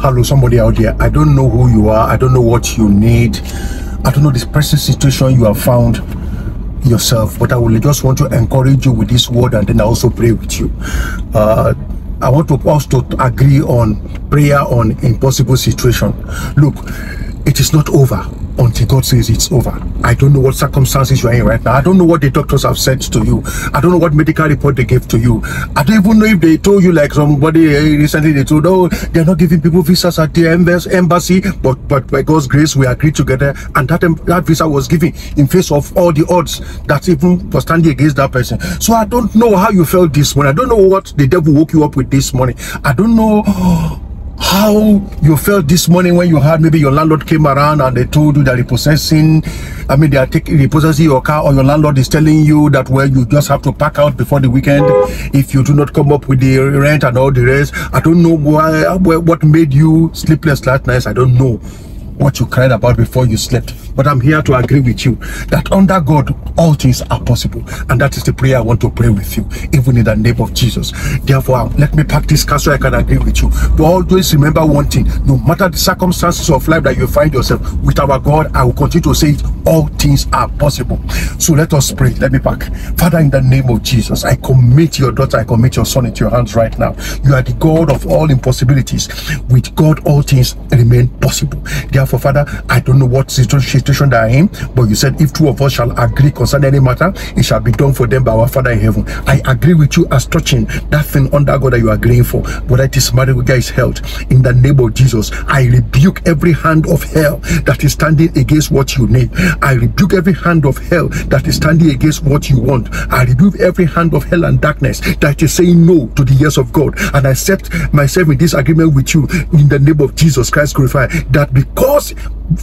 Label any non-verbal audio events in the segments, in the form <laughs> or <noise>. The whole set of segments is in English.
Hello, somebody out there. I don't know who you are. I don't know what you need. I don't know this present situation you have found yourself, but I will just want to encourage you with this word and then I also pray with you. Uh, I want to us to agree on prayer on impossible situation. Look, it is not over until God says it's over. I don't know what circumstances you're in right now. I don't know what the doctors have said to you. I don't know what medical report they gave to you. I don't even know if they told you like somebody eh, recently they told oh they're not giving people visas at the embassy, but but by God's grace we agreed together and that that visa was given in face of all the odds that even was standing against that person. So I don't know how you felt this morning. I don't know what the devil woke you up with this morning. I don't know how you felt this morning when you heard maybe your landlord came around and they told you that repossessing i mean they are taking repossessing your car or your landlord is telling you that well you just have to pack out before the weekend if you do not come up with the rent and all the rest i don't know why what made you sleepless last night i don't know what you cried about before you slept. But I'm here to agree with you that under God, all things are possible. And that is the prayer I want to pray with you, even in the name of Jesus. Therefore, let me pack this practice so I can agree with you. But always remember one thing, no matter the circumstances of life that you find yourself, with our God, I will continue to say it, all things are possible. So let us pray. Let me pack. Father, in the name of Jesus, I commit your daughter, I commit your son into your hands right now. You are the God of all impossibilities. With God, all things remain possible. Therefore, Father, I don't know what situation they are in, but you said if two of us shall agree concerning any matter, it shall be done for them by our Father in heaven. I agree with you as touching that thing under God that you are agreeing for, whether it is marriage is held. In the name of Jesus, I rebuke every hand of hell that is standing against what you need. I rebuke every hand of hell that is standing against what you want. I rebuke every hand of hell and darkness that is saying no to the yes of God. And I accept myself in this agreement with you in the name of Jesus Christ glorified. That because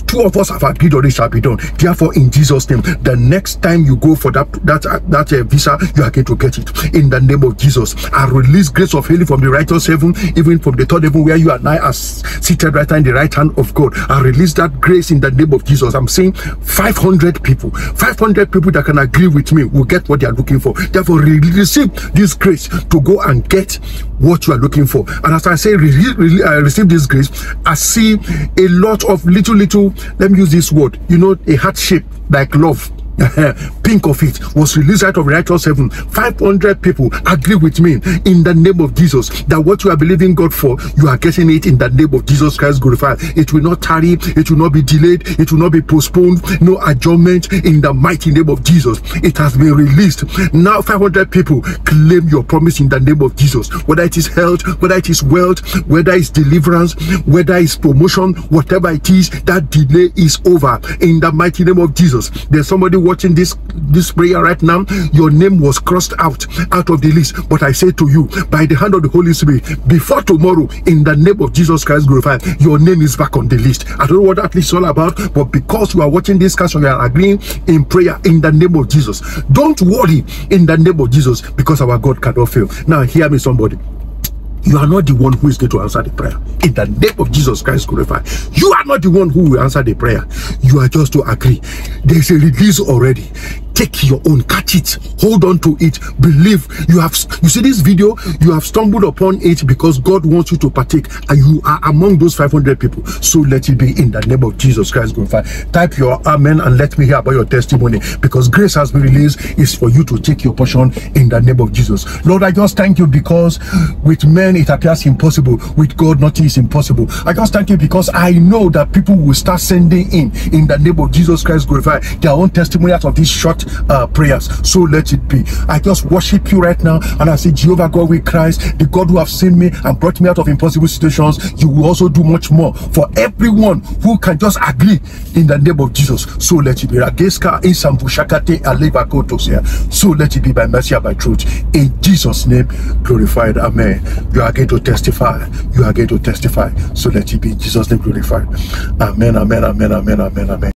two of us have agreed on it shall be done. Therefore in jesus name the next time you go for that that that uh, visa you are going to get it. In the name of jesus. I release grace of healing from the righteous heaven even from the third heaven where you and i are seated right now in the right hand of god. I release that grace in the name of jesus. I'm saying 500 people 500 people that can agree with me will get what they are looking for. Therefore receive this grace to go and get what you are looking for. And as i say re re uh, receive this grace i see a lot of little little let me use this word you know a heart shape like love <laughs> pink of it. Was released out of righteous heaven. 500 people agree with me in the name of jesus that what you are believing god for you are getting it in the name of jesus christ glorified. It will not tarry. It will not be delayed. It will not be postponed. No adjournment in the mighty name of jesus. It has been released. Now 500 people claim your promise in the name of jesus. Whether it is health whether it is wealth whether it's deliverance whether it's promotion whatever it is that delay is over. In the mighty name of jesus. There's somebody watching this this prayer right now your name was crossed out out of the list. But i say to you by the hand of the holy spirit before tomorrow in the name of jesus christ glorified your name is back on the list. I don't know what that list is all about but because you are watching this cast you are agreeing in prayer in the name of jesus. Don't worry in the name of jesus because our god cannot fail. Now hear me somebody you are not the one who is going to answer the prayer. In the name of jesus christ glorified. You are not the one who will answer the prayer. You are just to agree. There's a release already take your own catch it hold on to it believe. You have you see this video? You have stumbled upon it because god wants you to partake and you are among those 500 people. So let it be in the name of jesus christ glorified. Type your amen and let me hear about your testimony because grace has been released. Is for you to take your portion in the name of jesus. Lord i just thank you because with men it appears impossible. With god nothing is impossible. I just thank you because i know that people will start sending in in the name of jesus christ glorified their own testimony out of this short uh, prayers. So let it be. I just worship you right now and I say, Jehovah God with Christ, the God who have seen me and brought me out of impossible situations, you will also do much more for everyone who can just agree in the name of Jesus. So let it be. So let it be by mercy and by truth. In Jesus' name, glorified. Amen. You are going to testify. You are going to testify. So let it be. In Jesus' name, glorified. Amen. Amen. Amen. Amen. Amen. Amen.